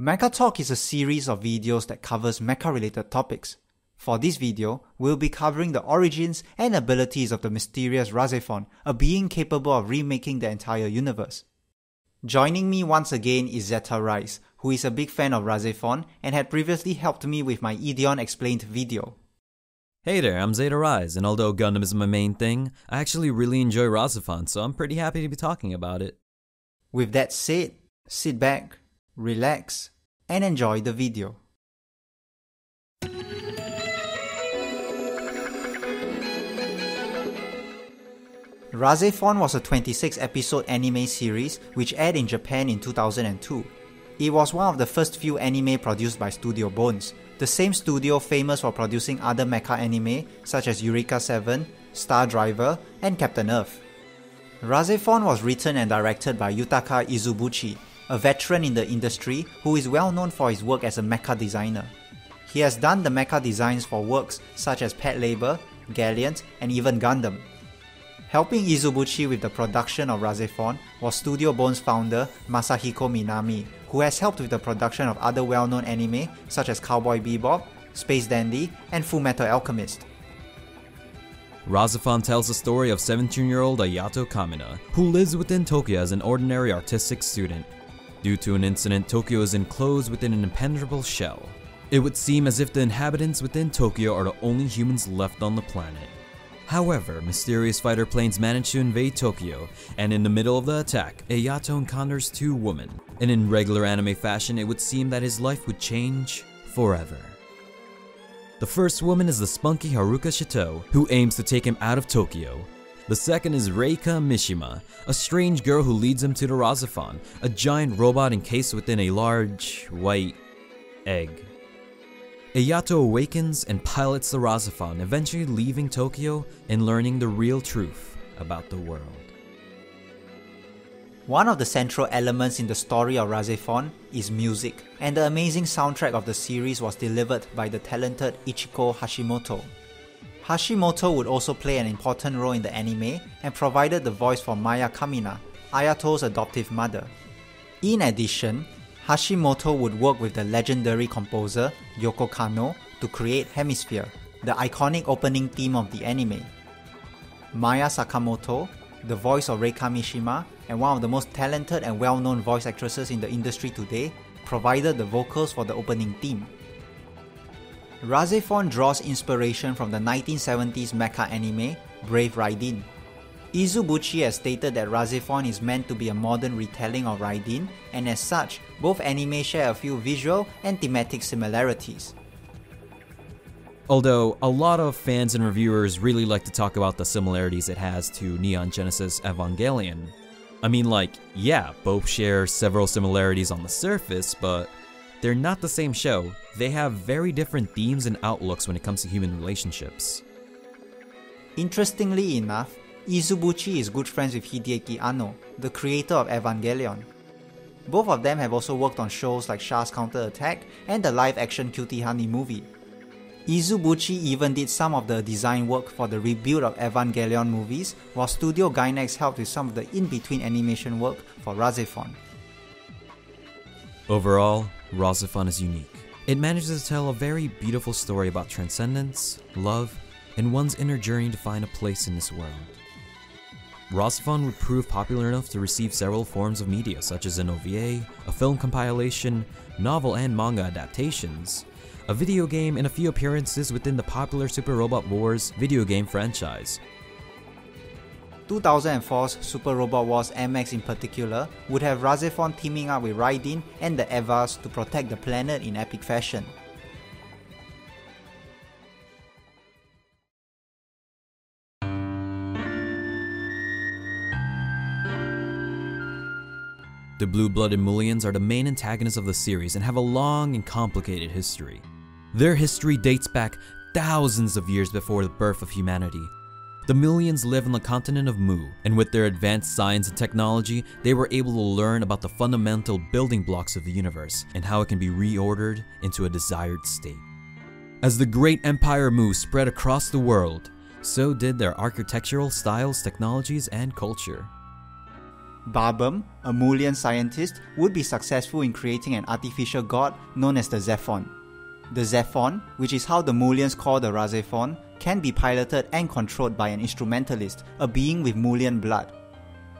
Mecha Talk is a series of videos that covers mecha related topics. For this video, we'll be covering the origins and abilities of the mysterious RahXephon, a being capable of remaking the entire universe. Joining me once again is Zeta Rise, who is a big fan of RahXephon and had previously helped me with my Ideon Explained video. Hey there, I'm Zeta Rise, and although Gundam is my main thing, I actually really enjoy RahXephon, so I'm pretty happy to be talking about it. With that said, sit back, relax, and enjoy the video. RahXephon was a 26 episode anime series which aired in Japan in 2002. It was one of the first few anime produced by Studio Bones, the same studio famous for producing other mecha anime such as Eureka 7, Star Driver, and Captain Earth. RahXephon was written and directed by Yutaka Izubuchi, a veteran in the industry who is well known for his work as a mecha designer. He has done the mecha designs for works such as Patlabor, Galient, and even Gundam. Helping Izubuchi with the production of RahXephon was Studio Bones founder Masahiko Minami, who has helped with the production of other well-known anime such as Cowboy Bebop, Space Dandy, and Fullmetal Alchemist. RahXephon tells the story of 17-year-old Ayato Kamina, who lives within Tokyo as an ordinary artistic student. Due to an incident, Tokyo is enclosed within an impenetrable shell. It would seem as if the inhabitants within Tokyo are the only humans left on the planet. However, mysterious fighter planes manage to invade Tokyo, and in the middle of the attack, Ayato encounters two women. And in regular anime fashion, it would seem that his life would change forever. The first woman is the spunky Haruka Shitow, who aims to take him out of Tokyo. The second is Reika Mishima, a strange girl who leads him to the RahXephon, a giant robot encased within a large, white egg. Ayato awakens and pilots the RahXephon, eventually leaving Tokyo and learning the real truth about the world. One of the central elements in the story of RahXephon is music, and the amazing soundtrack of the series was delivered by the talented Ichiko Hashimoto. Hashimoto would also play an important role in the anime and provided the voice for Maya Kamina, Ayato's adoptive mother. In addition, Hashimoto would work with the legendary composer Yoko Kanno to create Hemisphere, the iconic opening theme of the anime. Maaya Sakamoto, the voice of Reika Mishima and one of the most talented and well-known voice actresses in the industry today, provided the vocals for the opening theme. RahXephon draws inspiration from the 1970s mecha anime Brave Raideen. Izubuchi has stated that RahXephon is meant to be a modern retelling of Raideen, and as such, both anime share a few visual and thematic similarities. Although a lot of fans and reviewers really like to talk about the similarities it has to Neon Genesis Evangelion. I mean, like, yeah, both share several similarities on the surface, but they're not the same show. They have very different themes and outlooks when it comes to human relationships. Interestingly enough, Izubuchi is good friends with Hideaki Anno, the creator of Evangelion. Both of them have also worked on shows like Char's Counterattack and the live action Cutie Honey movie. Izubuchi even did some of the design work for the rebuild of Evangelion movies, while Studio Gainax helped with some of the in-between animation work for RahXephon. Overall, RahXephon is unique. It manages to tell a very beautiful story about transcendence, love, and one's inner journey to find a place in this world. RahXephon would prove popular enough to receive several forms of media such as an OVA, a film compilation, novel and manga adaptations, a video game, and a few appearances within the popular Super Robot Wars video game franchise. 2004's Super Robot Wars MX in particular would have RahXephon teaming up with Raideen and the Evas to protect the planet in epic fashion. The blue-blooded Mulians are the main antagonists of the series and have a long and complicated history. Their history dates back thousands of years before the birth of humanity. The Mulians live on the continent of Mu, and with their advanced science and technology, they were able to learn about the fundamental building blocks of the universe and how it can be reordered into a desired state. As the great Empire Mu spread across the world, so did their architectural styles, technologies, and culture. Bahbem, a Mulian scientist, would be successful in creating an artificial god known as the Xephon. The Xephon, which is how the Mulians call the RahXephon, can be piloted and controlled by an instrumentalist, a being with Mulian blood.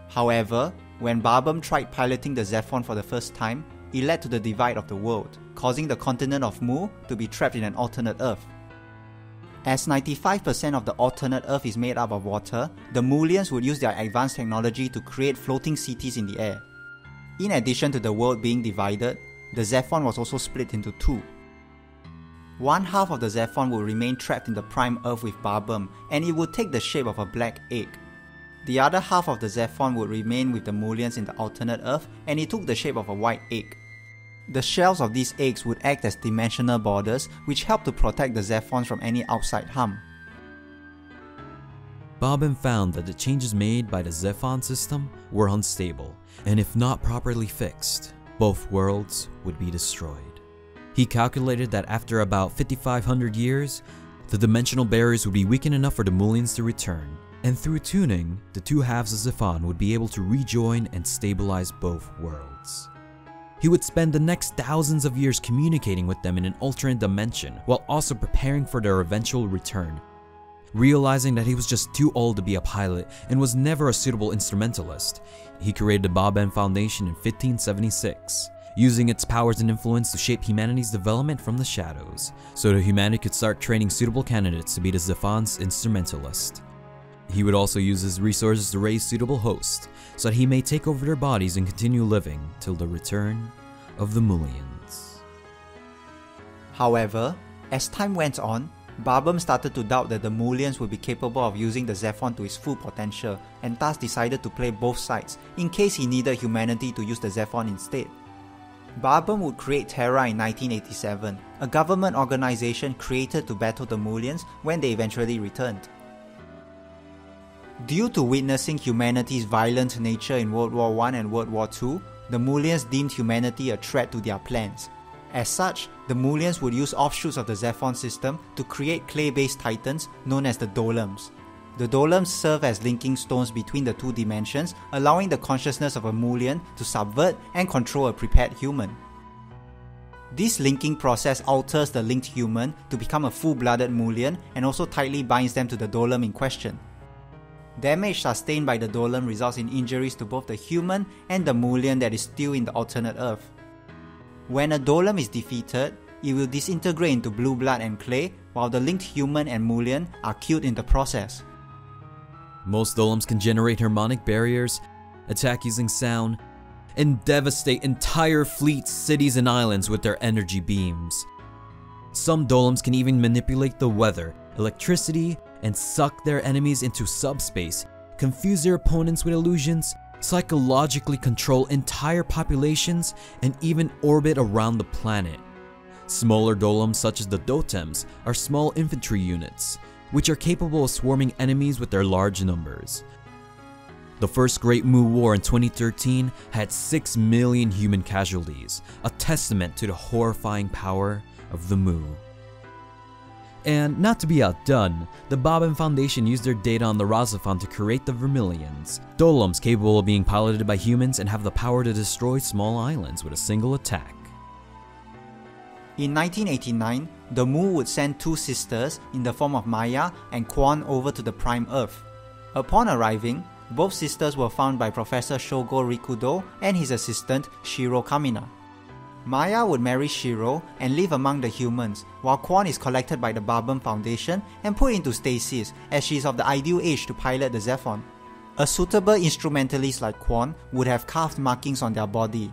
However, when Bahbem tried piloting the Xephon for the first time, it led to the divide of the world, causing the continent of Mu to be trapped in an alternate Earth. As 95% of the alternate Earth is made up of water, the Mulians would use their advanced technology to create floating cities in the air. In addition to the world being divided, the Xephon was also split into two. One half of the Xephon would remain trapped in the prime Earth with Bahbem, and it would take the shape of a black egg. The other half of the Xephon would remain with the Mulians in the alternate Earth, and it took the shape of a white egg. The shells of these eggs would act as dimensional borders, which help to protect the Xephons from any outside harm. Bahbem found that the changes made by the Xephon system were unstable, and if not properly fixed, both worlds would be destroyed. He calculated that after about 5500 years, the dimensional barriers would be weakened enough for the Mulians to return, and through tuning, the two halves of Xephon would be able to rejoin and stabilize both worlds. He would spend the next thousands of years communicating with them in an alternate dimension while also preparing for their eventual return. Realizing that he was just too old to be a pilot and was never a suitable instrumentalist, he created the Bahbem Foundation in 1576, using its powers and influence to shape humanity's development from the shadows, so that humanity could start training suitable candidates to be the Xephon's instrumentalist. He would also use his resources to raise suitable hosts, so that he may take over their bodies and continue living till the return of the Mulians. However, as time went on, Bahbem started to doubt that the Mulians would be capable of using the Xephon to its full potential and thus decided to play both sides in case he needed humanity to use the Xephon instead. Bahbem would create Terra in 1987, a government organization created to battle the Mulians when they eventually returned. Due to witnessing humanity's violent nature in World War I and World War II, the Mulians deemed humanity a threat to their plans. As such, the Mulians would use offshoots of the Xephon system to create clay-based titans known as the Dolems. The Dolems serve as linking stones between the two dimensions, allowing the consciousness of a Mulian to subvert and control a prepared human. This linking process alters the linked human to become a full-blooded Mulian and also tightly binds them to the Dolem in question. Damage sustained by the Dolem results in injuries to both the human and the Mulian that is still in the alternate Earth. When a Dolem is defeated, it will disintegrate into blue blood and clay, while the linked human and Mulian are killed in the process. Most Dolems can generate harmonic barriers, attack using sound, and devastate entire fleets, cities, and islands with their energy beams. Some Dolems can even manipulate the weather, electricity, and suck their enemies into subspace, confuse their opponents with illusions, psychologically control entire populations, and even orbit around the planet. Smaller dolems such as the Dotems are small infantry units, which are capable of swarming enemies with their large numbers. The first Great Mu War in 2013 had 6 million human casualties, a testament to the horrifying power of the Mu. And not to be outdone, the Bahbem Foundation used their data on the RahXephon to create the Vermilions, Dolems capable of being piloted by humans and have the power to destroy small islands with a single attack. In 1989, the Mu would send two sisters in the form of Maya and Quon over to the Prime Earth. Upon arriving, both sisters were found by Professor Shogo Rikudo and his assistant Shiro Kamina. Maya would marry Shiro and live among the humans, while Quon is collected by the Bahbem Foundation and put into stasis as she is of the ideal age to pilot the Xephon. A suitable instrumentalist like Quon would have carved markings on their body.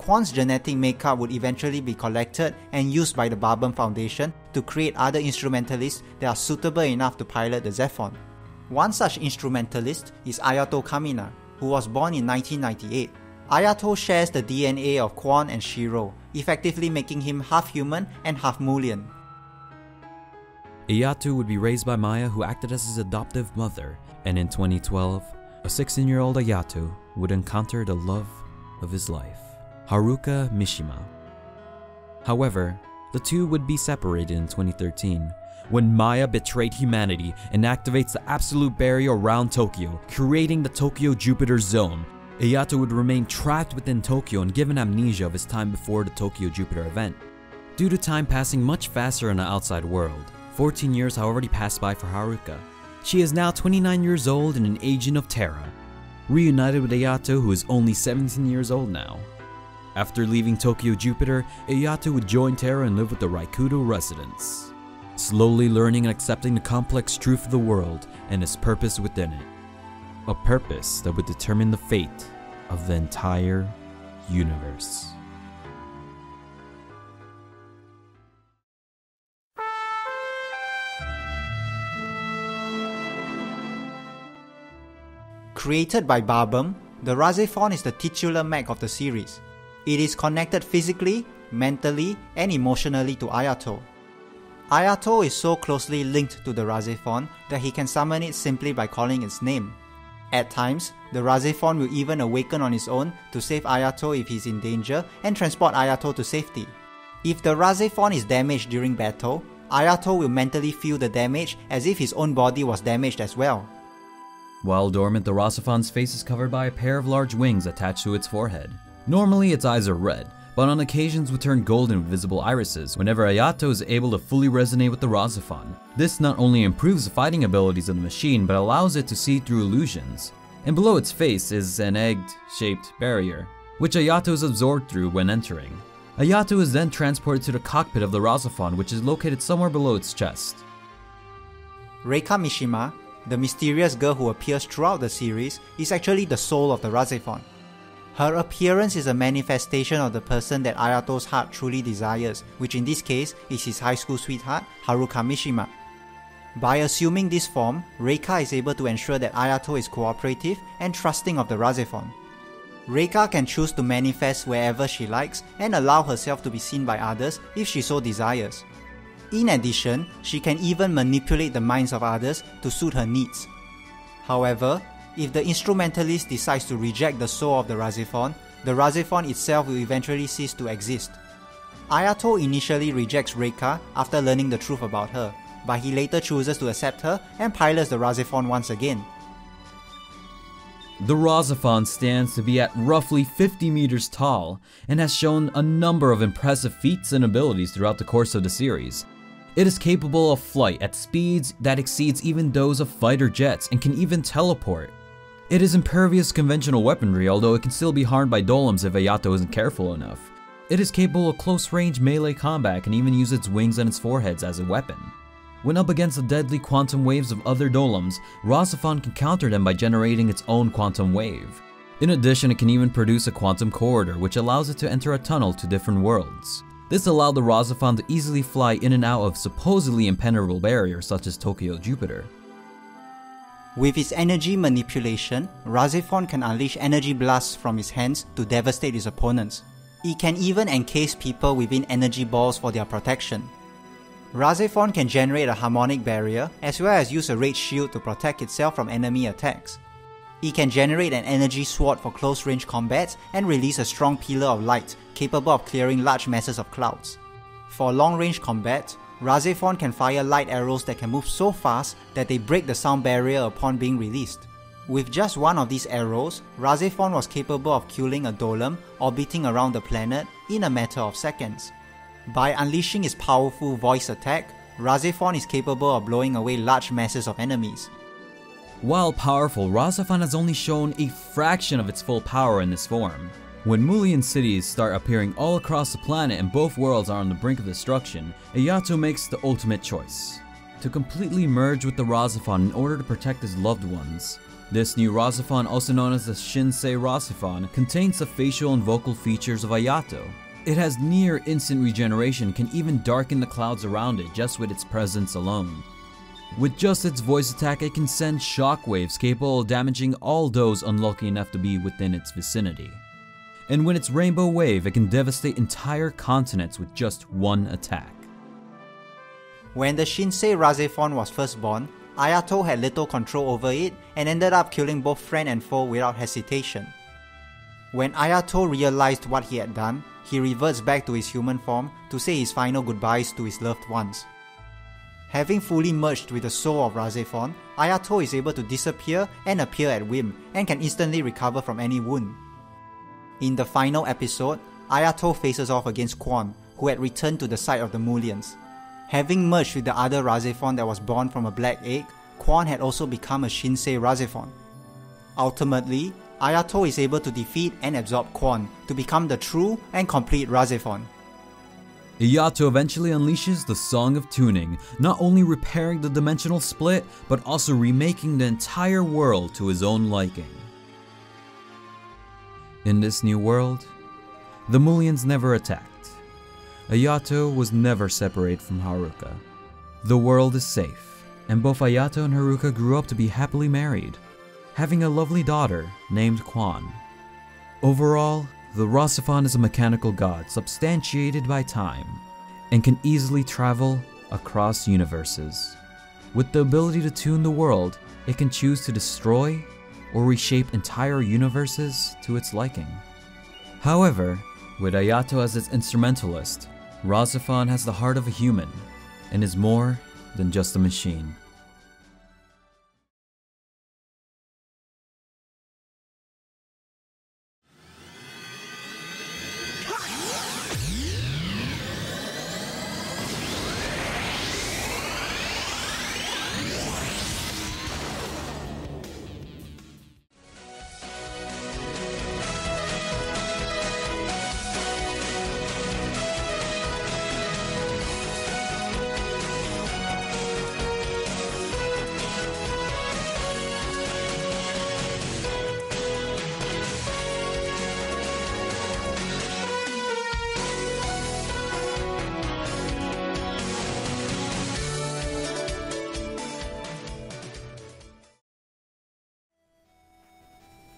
Quon's genetic makeup would eventually be collected and used by the Bahbem Foundation to create other instrumentalists that are suitable enough to pilot the Xephon. One such instrumentalist is Ayato Kamina, who was born in 1998. Ayato shares the DNA of Quon and Shiro, effectively making him half human and half Mulian. Ayato would be raised by Maya who acted as his adoptive mother, and in 2012, a 16-year-old Ayato would encounter the love of his life, Haruka Mishima. However, the two would be separated in 2013 when Maya betrayed humanity and activates the absolute barrier around Tokyo, creating the Tokyo Jupiter Zone, Ayato would remain trapped within Tokyo and given amnesia of his time before the Tokyo Jupiter event. Due to time passing much faster in the outside world, 14 years have already passed by for Haruka. She is now 29 years old and an agent of Terra, reunited with Ayato who is only 17 years old now. After leaving Tokyo Jupiter, Ayato would join Terra and live with the Rikudo residents, slowly learning and accepting the complex truth of the world and its purpose within it. A purpose that would determine the fate of the entire universe. Created by Bahbem, the RahXephon is the titular mech of the series. It is connected physically, mentally, and emotionally to Ayato. Ayato is so closely linked to the RahXephon that he can summon it simply by calling its name. At times, the RahXephon will even awaken on its own to save Ayato if he's in danger and transport Ayato to safety. If the RahXephon is damaged during battle, Ayato will mentally feel the damage as if his own body was damaged as well. While dormant, the RahXephon's face is covered by a pair of large wings attached to its forehead. Normally, its eyes are red, but on occasions would turn golden with visible irises whenever Ayato is able to fully resonate with the RahXephon. This not only improves the fighting abilities of the machine, but allows it to see through illusions. And below its face is an egg-shaped barrier, which Ayato is absorbed through when entering. Ayato is then transported to the cockpit of the RahXephon, which is located somewhere below its chest. Reika Mishima, the mysterious girl who appears throughout the series, is actually the soul of the RahXephon. Her appearance is a manifestation of the person that Ayato's heart truly desires, which in this case is his high school sweetheart, Haruka Mishima. By assuming this form, Reika is able to ensure that Ayato is cooperative and trusting of the RahXephon. Reika can choose to manifest wherever she likes and allow herself to be seen by others if she so desires. In addition, she can even manipulate the minds of others to suit her needs. However, if the instrumentalist decides to reject the soul of the RahXephon, the RahXephon itself will eventually cease to exist. Ayato initially rejects Reika after learning the truth about her, but he later chooses to accept her and pilots the RahXephon once again. The RahXephon stands to be at roughly 50 meters tall and has shown a number of impressive feats and abilities throughout the course of the series. It is capable of flight at speeds that exceeds even those of fighter jets and can even teleport. It is impervious to conventional weaponry although it can still be harmed by dolems if Ayato isn't careful enough. It is capable of close range melee combat and even use its wings and its foreheads as a weapon. When up against the deadly quantum waves of other dolems, RahXephon can counter them by generating its own quantum wave. In addition, it can even produce a quantum corridor which allows it to enter a tunnel to different worlds. This allowed the RahXephon to easily fly in and out of supposedly impenetrable barriers such as Tokyo Jupiter. With its energy manipulation, RahXephon can unleash energy blasts from his hands to devastate his opponents. He can even encase people within energy balls for their protection. RahXephon can generate a harmonic barrier as well as use a rage shield to protect itself from enemy attacks. He can generate an energy sword for close range combat and release a strong pillar of light capable of clearing large masses of clouds. For long range combat, RahXephon can fire light arrows that can move so fast that they break the sound barrier upon being released. With just one of these arrows, RahXephon was capable of killing a Dolem orbiting around the planet in a matter of seconds. By unleashing its powerful voice attack, RahXephon is capable of blowing away large masses of enemies. While powerful, RahXephon has only shown a fraction of its full power in this form. When Mulian cities start appearing all across the planet and both worlds are on the brink of destruction, Ayato makes the ultimate choice. To completely merge with the RahXephon in order to protect his loved ones. This new RahXephon, also known as the Shinsei RahXephon, contains the facial and vocal features of Ayato. It has near instant regeneration, can even darken the clouds around it just with its presence alone. With just its voice attack, it can send shockwaves capable of damaging all those unlucky enough to be within its vicinity. And when it's Rainbow Wave, it can devastate entire continents with just one attack. When the Shinsei RahXephon was first born, Ayato had little control over it and ended up killing both friend and foe without hesitation. When Ayato realized what he had done, he reverts back to his human form to say his final goodbyes to his loved ones. Having fully merged with the soul of RahXephon, Ayato is able to disappear and appear at whim and can instantly recover from any wound. In the final episode, Ayato faces off against Quon, who had returned to the site of the Mulians. Having merged with the other RahXephon that was born from a black egg, Quon had also become a Shinsei RahXephon. Ultimately, Ayato is able to defeat and absorb Quon to become the true and complete RahXephon. Ayato eventually unleashes the Song of Tuning, not only repairing the dimensional split, but also remaking the entire world to his own liking. In this new world, the Mulians never attacked. Ayato was never separated from Haruka. The world is safe, and both Ayato and Haruka grew up to be happily married, having a lovely daughter named Quon. Overall, the RahXephon is a mechanical god substantiated by time and can easily travel across universes. With the ability to tune the world, it can choose to destroy or reshape entire universes to its liking. However, with Ayato as its instrumentalist, RahXephon has the heart of a human and is more than just a machine.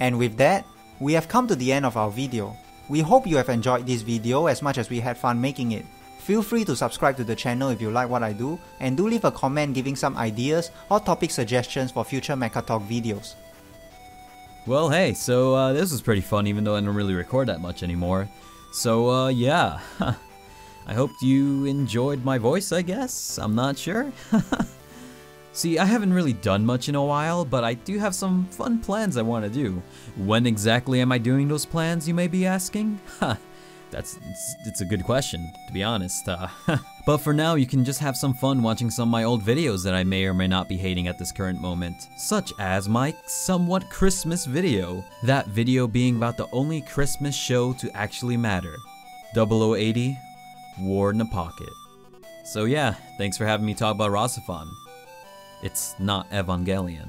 And with that, we have come to the end of our video. We hope you have enjoyed this video as much as we had fun making it. Feel free to subscribe to the channel if you like what I do, and do leave a comment giving some ideas or topic suggestions for future Mecha Talk videos. Well, hey, so uh, this was pretty fun, even though I don't really record that much anymore. So, uh, yeah. I hope you enjoyed my voice, I guess? I'm not sure. See, I haven't really done much in a while, but I do have some fun plans I want to do. When exactly am I doing those plans, you may be asking? Ha, that's it's, it's, a good question, to be honest. Uh, but for now, you can just have some fun watching some of my old videos that I may or may not be hating at this current moment, such as my somewhat Christmas video. That video being about the only Christmas show to actually matter. 0080, War in a Pocket. So yeah, thanks for having me talk about RahXephon. It's not Evangelion.